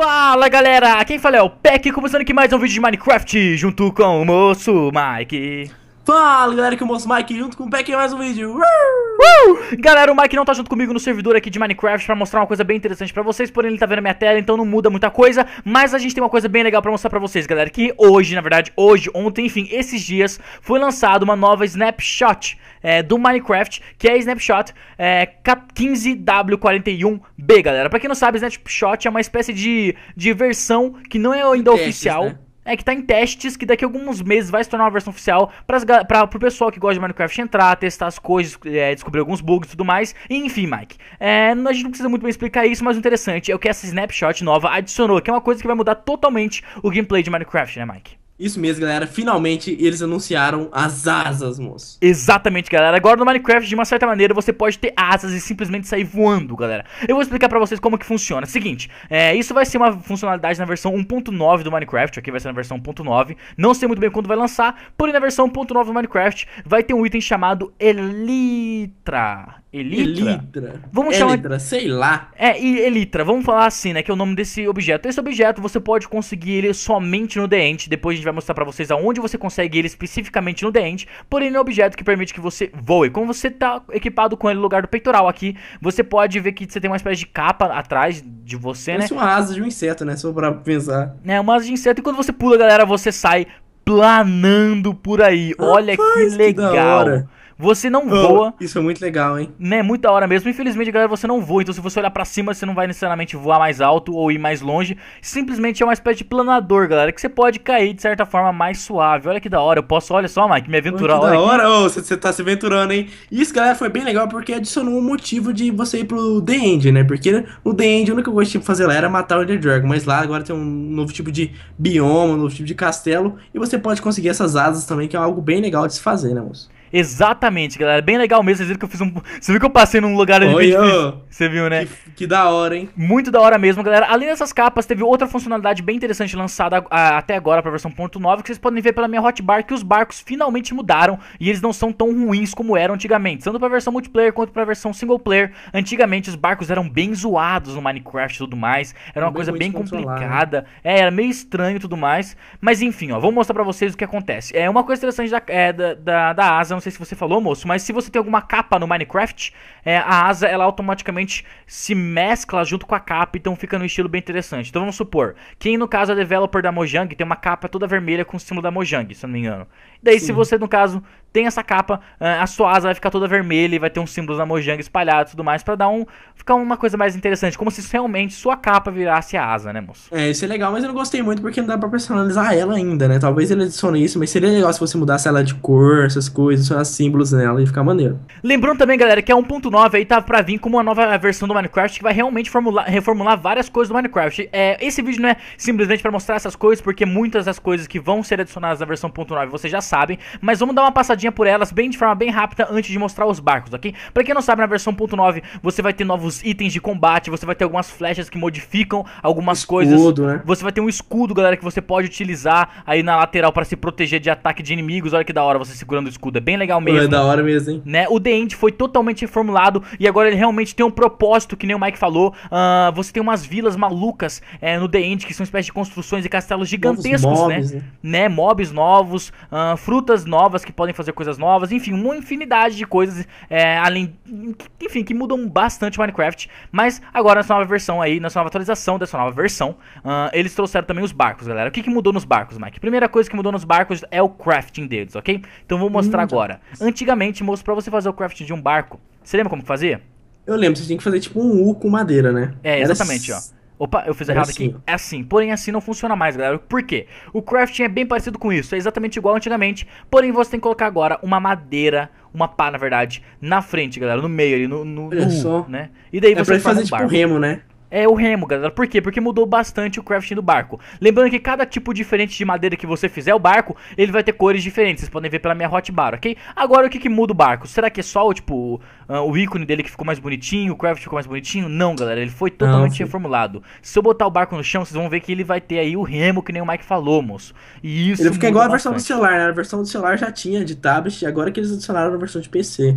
Fala galera, quem fala é o Peck, começando aqui mais um vídeo de Minecraft junto com o moço Mike. Fala galera, que é o Moço Mike junto com o Peck em mais um vídeo. Uh! Galera, o Mike não tá junto comigo no servidor aqui de Minecraft pra mostrar uma coisa bem interessante pra vocês, porém ele tá vendo a minha tela, então não muda muita coisa, mas a gente tem uma coisa bem legal pra mostrar pra vocês, galera, que hoje, na verdade, hoje, ontem, enfim, esses dias, foi lançado uma nova Snapshot é, do Minecraft, que é a Snapshot é, 15W41B, galera. Pra quem não sabe, Snapshot é uma espécie de, de versão que não é ainda Testes, oficial. né? É que tá em testes, que daqui a alguns meses vai se tornar uma versão oficial pras, ga- pra, pro pessoal que gosta de Minecraft entrar, testar as coisas, é, descobrir alguns bugs e tudo mais. E, enfim, Mike. É, a gente não precisa muito bem explicar isso, mas o interessante é o que essa snapshot nova adicionou, que é uma coisa que vai mudar totalmente o gameplay de Minecraft, né, Mike? Isso mesmo, galera. Finalmente eles anunciaram as asas, moço. Exatamente, galera. Agora no Minecraft, de uma certa maneira, você pode ter asas e simplesmente sair voando, galera. Eu vou explicar pra vocês como que funciona. Seguinte, é, isso vai ser uma funcionalidade na versão 1.9 do Minecraft, aqui vai ser na versão 1.9. Não sei muito bem quando vai lançar, porém na versão 1.9 do Minecraft vai ter um item chamado Elytra. Elytra? Elitra. Vamos chamar- Elitra, sei lá. É, e Elytra, vamos falar assim, né, que é o nome desse objeto. Esse objeto você pode conseguir ele somente no End, depois a gente vai mostrar pra vocês aonde você consegue ele especificamente no End, porém ele é um objeto que permite que você voe. Como você tá equipado com ele no lugar do peitoral aqui, você pode ver que você tem uma espécie de capa atrás de você, né? Parece uma asa de um inseto, né? Só pra pensar. É uma asa de inseto e quando você pula, galera, você sai planando por aí. Olha que Rapaz, que legal. hora. Você não Oh, voa, isso é muito legal, hein? né, muito da hora mesmo. Infelizmente, galera, você não voa. Então, se você olhar pra cima, você não vai necessariamente voar mais alto ou ir mais longe. Simplesmente é uma espécie de planador, galera, que você pode cair de certa forma mais suave. Olha que da hora. Eu posso, olha só, Mike, me Olha aventurar. que Olha da aqui. hora, Ô, você, tá se aventurando, hein? Isso, galera, foi bem legal porque adicionou um motivo de você ir pro The End, né? Porque no The End, única coisa que tinha que fazer lá era matar o Ender Dragon. Mas lá agora tem um novo tipo de bioma, um novo tipo de castelo. E você pode conseguir essas asas também, que é algo bem legal de se fazer, né, moço? Exatamente, galera. Bem legal mesmo. Vocês viram que eu fiz um. Você viu que eu passei num lugar ali difícil? Você viu, né? Que, que da hora, hein? Muito da hora mesmo, galera. Além dessas capas, teve outra funcionalidade bem interessante lançada ah, até agora pra versão ponto .9, que vocês podem ver pela minha hotbar que os barcos finalmente mudaram e eles não são tão ruins como eram antigamente. Tanto pra versão multiplayer quanto pra versão single player. Antigamente os barcos eram bem zoados no Minecraft e tudo mais. Era uma Bem coisa bem né? complicada. É, era meio estranho e tudo mais. Mas enfim, ó, vou mostrar pra vocês o que acontece. É uma coisa interessante da, é, da, da, da asa, não sei se você falou, moço, mas se você tem alguma capa no Minecraft, é, a asa ela automaticamente se mescla junto com a capa, então fica no estilo bem interessante. Então vamos supor, quem no caso é developer da Mojang tem uma capa toda vermelha com o símbolo da Mojang, se eu não me engano. Daí se Sim. você no caso tem essa capa, ah, a sua asa vai ficar toda vermelha e vai ter um símbolo da Mojang espalhado e tudo mais pra dar um ficar uma coisa mais interessante, como se realmente sua capa virasse a asa, né, moço? É, isso é legal, mas eu não gostei muito porque não dá pra personalizar ela ainda, né? Talvez ele adicione isso, mas seria legal se você mudasse ela de cor, essas coisas, adicionar símbolos nela e ficar maneiro. Lembrando também, galera, que a 1.9 aí tá pra vir como uma nova versão do Minecraft que vai realmente formular- reformular várias coisas do Minecraft. É, esse vídeo não é simplesmente pra mostrar essas coisas, porque muitas das coisas que vão ser adicionadas na versão 1.9 vocês já sabem, mas vamos dar uma passadinha por elas bem de forma bem rápida antes de mostrar os barcos, ok? Pra quem não sabe, na versão 1.9 você vai ter novos itens de combate, você vai ter algumas flechas que modificam algumas coisas. Escudo, né? Você vai ter um escudo, galera, que você pode utilizar aí na lateral pra se proteger de ataque de inimigos. Olha que da hora você segurando o escudo, é bem legal mesmo É da hora mesmo, hein? né? O The End foi totalmente reformulado e agora ele realmente tem um propósito, que nem o Mike falou. Ah, você tem umas vilas malucas é, no The End, que são espécies de construções e castelos gigantescos, mobs, né? né? né? Mobs novos, ah, frutas novas que podem fazer coisas novas, enfim, uma infinidade de coisas, é, além, enfim, que mudam bastante o Minecraft. Mas agora nessa nova versão aí, nessa nova atualização dessa nova versão, ah, eles trouxeram também os barcos, galera. O que, que mudou nos barcos, Mike? Primeira coisa que mudou nos barcos é o crafting deles, ok? Então vou mostrar Hum, agora. Antigamente, moço, pra você fazer o crafting de um barco, você lembra como que fazia? Eu lembro, você tinha que fazer tipo um U com madeira, né? É, Era exatamente, ó. Opa, eu fiz errado aqui. assim. É assim, porém assim não funciona mais, galera. Por quê? O crafting é bem parecido com isso, é exatamente igual antigamente, porém você tem que colocar agora uma madeira, uma pá, na verdade, na frente, galera, no meio ali, no, no, U, só. né? E daí É você pra fazer um tipo barco. remo, né? É o remo, galera. Por quê? Porque mudou bastante o crafting do barco. Lembrando que cada tipo diferente de madeira que você fizer o barco, ele vai ter cores diferentes. Vocês podem ver pela minha hotbar, ok? Agora, o que, que muda o barco? Será que é só, tipo, ah, o ícone dele que ficou mais bonitinho, o craft ficou mais bonitinho? Não, galera. Ele foi totalmente filho. reformulado. Se eu botar o barco no chão, vocês vão ver que ele vai ter aí o remo, que nem o Mike falou, moço. E isso Ele fica igual a versão do bastante. celular, né? A versão do celular já tinha de tablet, e agora que eles adicionaram na versão de PC.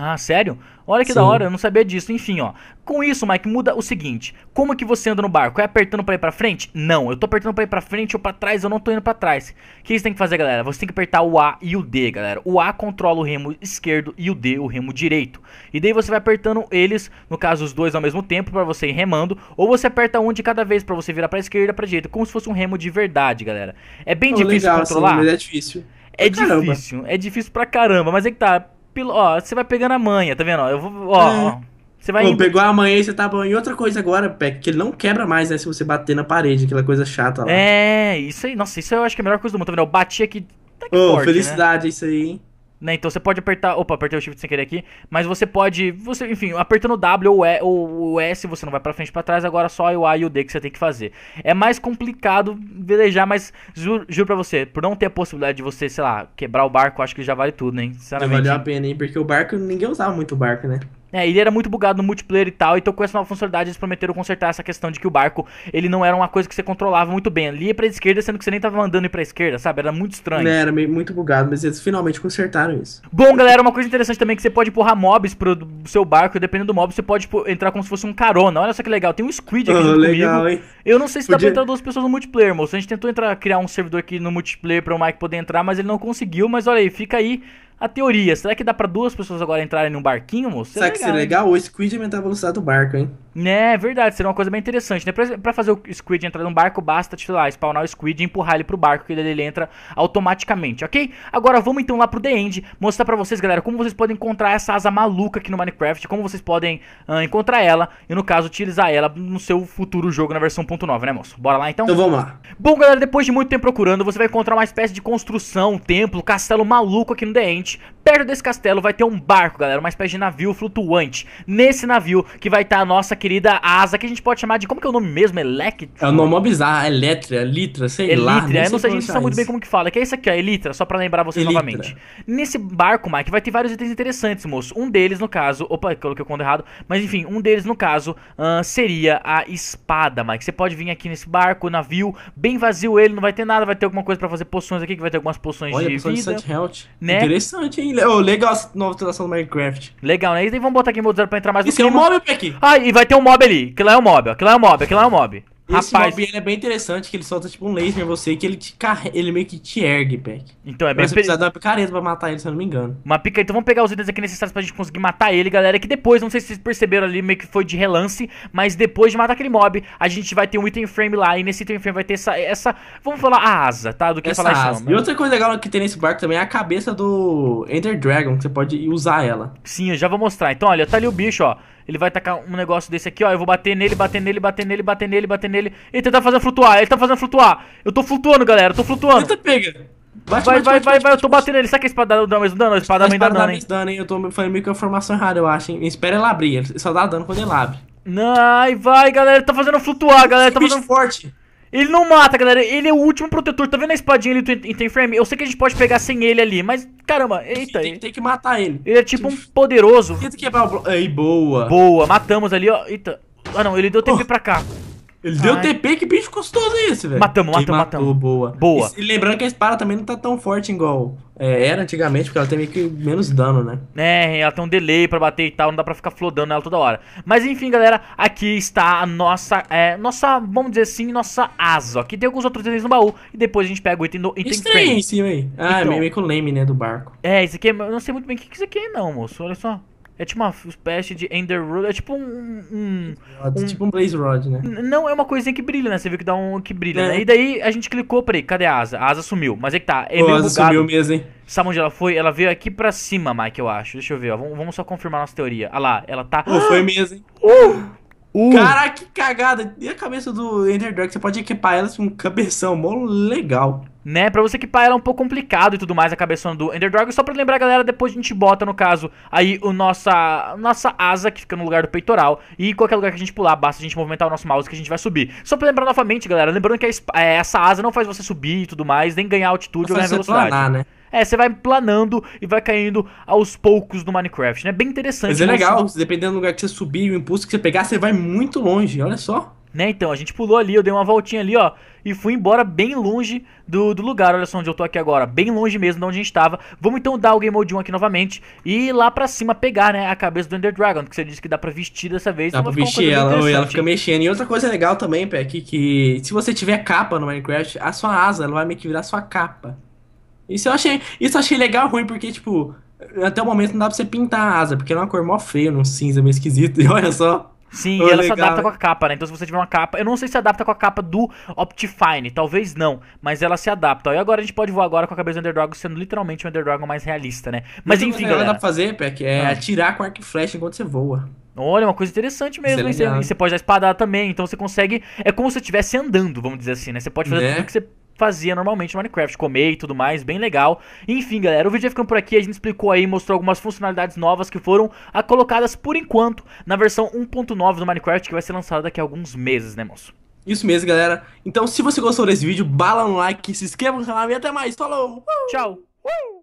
Ah, sério? Olha que Sim. da hora, eu não sabia disso. Enfim, ó. Com isso, Mike, muda o seguinte: como que você anda no barco? É apertando pra ir pra frente? Não, eu tô apertando pra ir pra frente ou pra trás, eu não tô indo pra trás. O que você tem que fazer, galera? Você tem que apertar o A e o D, galera. O A controla o remo esquerdo e o D o remo direito. E daí você vai apertando eles, no caso os dois ao mesmo tempo, pra você ir remando, ou você aperta um de cada vez pra você virar pra esquerda, pra direita, como se fosse um remo de verdade, galera. É bem difícil legal, controlar. Assim, mas é difícil. É Caramba. difícil, é difícil pra caramba, mas é que tá. Ó, você vai pegando a manha, tá vendo? Ó, eu vou. Ó, É. ó, Você vai Pô, indo. pegou amanhã e você tá bom. E outra coisa agora, Peck, que ele não quebra mais, né? Se você bater na parede, aquela coisa chata lá. É, isso aí. Nossa, isso eu acho que é a melhor coisa do mundo, tá vendo? Eu bati aqui. Tá Ô, né? felicidade isso aí, hein? Né, Então você pode apertar. Opa, apertei o shift sem querer aqui. Mas você pode. Você, enfim, apertando o W ou, e, ou o S, você não vai pra frente e pra trás. Agora só o A e o D que você tem que fazer. É mais complicado velejar, mas juro, juro pra você, por não ter a possibilidade de você, sei lá, quebrar o barco, acho que já vale tudo, hein? Já valeu a pena, hein? Porque o barco, ninguém usava muito o barco, né? É, ele era muito bugado no multiplayer e tal, então com essa nova funcionalidade eles prometeram consertar essa questão de que o barco, ele não era uma coisa que você controlava muito bem. Ali ia pra esquerda, sendo que você nem tava andando ir pra esquerda, sabe? Era muito estranho. Né, Era meio, muito bugado, mas eles finalmente consertaram isso. Bom, galera, uma coisa interessante também é que você pode empurrar mobs pro seu barco, e dependendo do mob, você pode pô, entrar como se fosse um carona. Olha só que legal, tem um squid aqui Oh, legal, comigo. hein? Eu não sei se dá Podia- pra entrar duas pessoas no multiplayer, moço. A gente tentou entrar, criar um servidor aqui no multiplayer pra o Mike poder entrar, mas ele não conseguiu. Mas olha aí, fica aí a teoria. Será que dá pra duas pessoas agora entrarem num barquinho, moço? Sabe que seria hein? legal? O Squid aumentar a velocidade do barco, hein? É, é verdade, seria uma coisa bem interessante, né? Pra, pra fazer o Squid entrar num barco, basta, sei lá, spawnar o Squid e empurrar ele pro barco, que daí ele entra automaticamente, ok? Agora vamos então lá pro The End, mostrar pra vocês, galera, como vocês podem encontrar essa asa maluca aqui no Minecraft, como vocês podem ah, encontrar ela, e no caso, utilizar ela no seu futuro jogo na versão 1.9, né, moço? Bora lá então? Então vamos lá. Bom, galera, depois de muito tempo procurando, você vai encontrar uma espécie de construção, um templo, castelo maluco aqui no The End. Perto desse castelo vai ter um barco, galera, uma espécie de navio flutuante. Nesse navio que vai estar a nossa querida asa, que a gente pode chamar de, como que é o nome mesmo? Electra? É o nome mó bizarro, Eletria, Litra, sei lá. Elitra, eu não sei, a gente não sabe muito bem como que fala, que é isso aqui, ó, Elitra, só pra lembrar vocês Elytra. novamente. Nesse barco, Mike, vai ter vários itens interessantes, moço. Um deles, no caso, opa, coloquei o conto errado, mas enfim, um deles, no caso, ahn, seria a espada, Mike. Você pode vir aqui nesse barco, navio, bem vazio ele, não vai ter nada, vai ter alguma coisa pra fazer poções aqui, que vai ter algumas poções Olha, de de vida. Health. né? Interessante, hein? Oh, legal essa nova atualização do Minecraft. Legal, né? E vamos botar aqui em modo zero pra entrar mais no Isso é um mob, Peck? Ah, e vai ter um mob ali. Aquilo lá é um mob. Aquilo lá é um mob, aquilo lá é um mob. Esse Rapaz, mob é bem interessante, que ele solta tipo um laser em você que ele te carre... ele meio que te ergue, Peck. então é bem Mas você precisa dar uma picareta pra matar ele, se eu não me engano. Uma pica, então vamos pegar os itens aqui necessários pra gente conseguir matar ele, galera. Que depois, não sei se vocês perceberam ali, meio que foi de relance. Mas depois de matar aquele mob, a gente vai ter um item frame lá. E nesse item frame vai ter essa. essa vamos falar a asa, tá? Do que Essa falar asa. isso. E outra coisa legal que tem nesse barco também é a cabeça do Ender Dragon, que você pode usar ela. Sim, eu já vou mostrar. Então, olha, tá ali o bicho, ó. Ele vai tacar um negócio desse aqui, ó. Eu vou bater nele, bater nele, bater nele, bater nele, bater nele. Ele tá fazendo flutuar, ele tá fazendo flutuar. Eu tô flutuando, galera, eu tô flutuando. Tenta pega. Bate, Vai, bate, vai, bate, vai, vai, eu tô bate. batendo nele. Será que a espada dá o mesmo dano? A espada dá espada dano, hein? mais dano, hein? Eu tô falando meio que a informação errada, eu acho, hein? Espera ele abrir, ele só dá dano quando ele abre. Ai, vai, galera, tá fazendo flutuar, galera, tá fazendo... forte. Ele não mata, galera, ele é o último protetor, tá vendo a espadinha ali do Frame? Eu sei que a gente pode pegar sem ele ali, mas, caramba, eita, Tem, tem que matar ele. ele é tipo um poderoso. Tenta quebrar o bloco. Aí, boa. Boa, matamos ali, ó, eita. Ah não, ele deu TP Oh. pra cá. Ele deu Ai. TP, que bicho gostoso é esse, velho? Matamos, matamos, matou, matamos. boa. Boa. E, e lembrando que a espada também não tá tão forte igual é, era antigamente, porque ela tem meio que menos dano, né? É, ela tem um delay pra bater e tal, não dá pra ficar flodando ela toda hora. Mas enfim, galera, aqui está a nossa, é, nossa, vamos dizer assim, nossa asa. Aqui tem alguns outros itens no baú e depois a gente pega o item do item Estranho frame. em cima aí. Ah, Então. é meio que o leme, né, do barco. É, esse aqui, é, eu não sei muito bem o que que isso aqui é não, moço, olha só. É tipo uma espécie de Ender Rule, é tipo um... um- um- Tipo um Blaze Rod, né? Não é uma coisinha que brilha, né? Você viu que dá um que brilha, É. né? E daí a gente clicou, peraí, cadê a asa? A asa sumiu, mas é que tá, é Pô, meio asa bugado. sumiu mesmo, hein? Sabe onde ela foi? Ela veio aqui pra cima, Mike, eu acho. Deixa eu ver, ó. Vamos, vamos só confirmar nossa teoria. Ah lá, ela tá. Pô, foi mesmo, hein? Uh! Caraca, que cagada. E a cabeça do Ender Dragon? Você pode equipar ela com um cabeção mó legal. Né? Pra você equipar ela é um pouco complicado e tudo mais, a cabeçona do Ender Dragon. Só pra lembrar, galera, depois a gente bota, no caso, aí o nossa, nossa asa, que fica no lugar do peitoral. E qualquer lugar que a gente pular, basta a gente movimentar o nosso mouse que a gente vai subir. Só pra lembrar novamente, galera, lembrando que a é, essa asa não faz você subir e tudo mais, nem ganhar altitude ou ganhar velocidade. planar, né? É, você vai planando e vai caindo aos poucos no Minecraft, né? Bem interessante. Mas é não legal, dependendo do lugar que você subir e o impulso que você pegar, você vai muito longe. Olha só. Né, então, a gente pulou ali, eu dei uma voltinha ali, ó, e fui embora bem longe do, do lugar. Olha só onde eu tô aqui agora, bem longe mesmo de onde a gente tava. Vamos então dar o Game Mode 1 aqui novamente e ir lá pra cima pegar, né, a cabeça do Ender Dragon, que você disse que dá pra vestir dessa vez. Dá então pra vestir ela, e ela fica mexendo. E outra coisa legal também, Peck, que se você tiver capa no Minecraft, a sua asa, ela vai meio que virar sua capa. Isso eu achei, isso eu achei legal ruim, porque, tipo, até o momento não dá pra você pintar a asa, porque ela é uma cor mó feia, num cinza meio esquisito. E olha só. Sim, Oh, e ela se legal, adapta né? com a capa, né? Então se você tiver uma capa, eu não sei se adapta com a capa do Optifine, talvez não, mas ela se adapta. ó. E agora a gente pode voar agora com a cabeça do Underdog sendo literalmente um Underdragon mais realista, né? Mas Outra enfim, que dá galera. pra fazer, Peck, é Ah. atirar com arco e flecha enquanto você voa. Olha, uma coisa interessante mesmo, é hein? Você, você pode dar espadada também, então você consegue. É como se você estivesse andando, vamos dizer assim, né? Você pode fazer Né? tudo que você fazia normalmente no Minecraft, comer e tudo mais, bem legal. Enfim, galera, o vídeo vai ficando por aqui, a gente explicou aí, mostrou algumas funcionalidades novas que foram colocadas por enquanto na versão 1.9 do Minecraft, que vai ser lançada daqui a alguns meses, né, moço? Isso mesmo, galera. Então, se você gostou desse vídeo, bala no like, se inscreva no canal e até mais. Falou! Tchau!